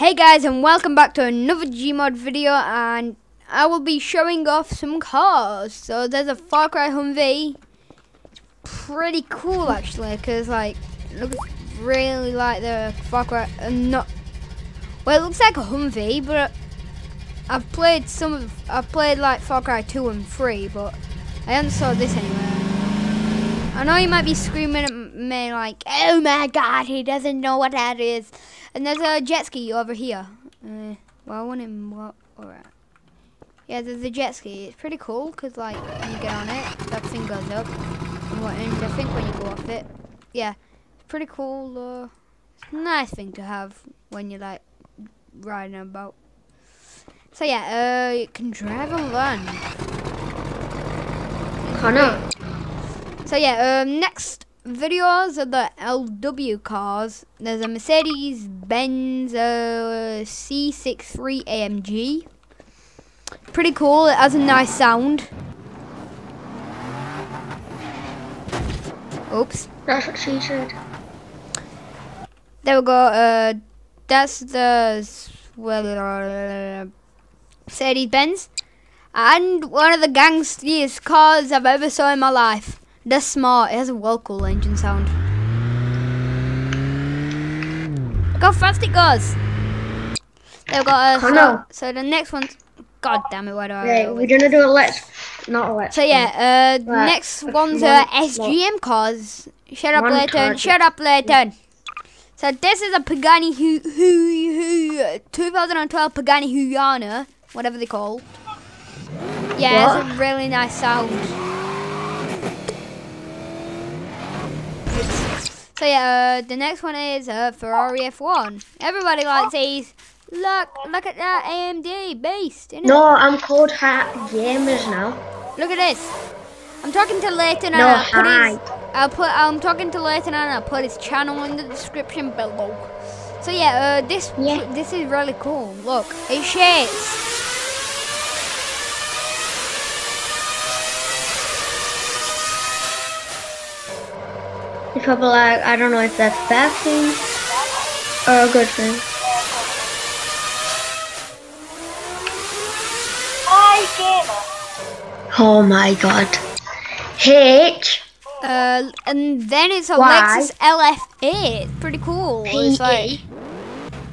Hey guys and welcome back to another Gmod video and I will be showing off some cars. So there's a Far Cry Humvee. It's pretty cool actually because like it looks really like the Far Cry uh, not well it looks like a Humvee but I've played some of I've played like Far Cry 2 and 3 but I haven't saw this anywhere. I know you might be screaming at me like oh my god he doesn't know what that is. And there's a jet ski over here. Uh, well, I want him. Well, alright. Yeah, there's a jet ski. It's pretty cool because, like, you get on it, that thing goes up. And, what, and I think when you go off it, yeah, it's pretty cool. Uh, it's a nice thing to have when you're like riding a boat. So yeah, uh, you can drive and run. Connor. So yeah, um, next videos of the LW cars. There's a Mercedes Benz uh, C63 AMG. Pretty cool. It has a nice sound. Oops. That's what she said. There we go. Uh, that's the well, uh, Mercedes Benz, and one of the gangstiest cars I've ever saw in my life. That's smart. It has a well cool engine sound. Look how fast it goes. They've got a Connor. so, so the next one's God damn it, why do I always- we're gonna do a let's not a let's. So yeah, uh Right. next one's uh, SGM cars. Shut up Layton, shut up Layton. So this is a Pagani who who who 2012 Pagani Huyana, whatever they call. Yeah, it's a really nice sound. So yeah, uh, the next one is uh, Ferrari F1. Everybody likes these. Look, look at that AMD beast. No, I'm called Hat Gamers now. Look at this. I'm talking to Leighton and No, I'll put hi. his, I'll put I'm talking to Leighton and I'll put his channel in the description below. So yeah, uh, this Yeah. this is really cool. Look, it shakes. Probably like I don't know if that's a bad thing or a good thing. Oh my god. H Uh, and then it's a Lexus LFA. It's pretty cool. It's like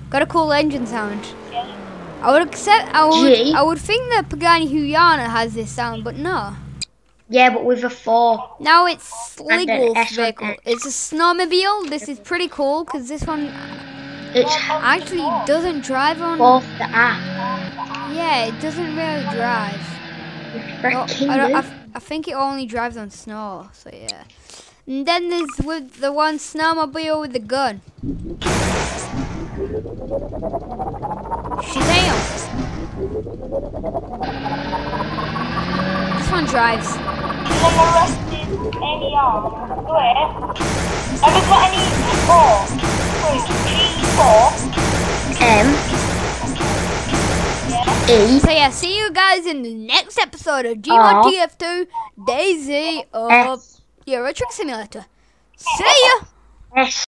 got a cool engine sound. I would accept. I would. G. I would think that Pagani Huyana has this sound, but no. Yeah, but with a four. Now it's And then SligWolf's S on vehicle. It's a snowmobile. This is pretty cool because this one actually doesn't drive on. off the app. Yeah, it doesn't really drive. Freaking oh, I, I, I think it only drives on snow. So yeah. And then there's with the one snowmobile with the gun. Shazam! This one drives. Any arm. Where? Have you got any four? G4? M E So yeah, see you guys in the next episode of Gmod Aw. TF2 Daisy of S Euro Truck Simulator. See ya! S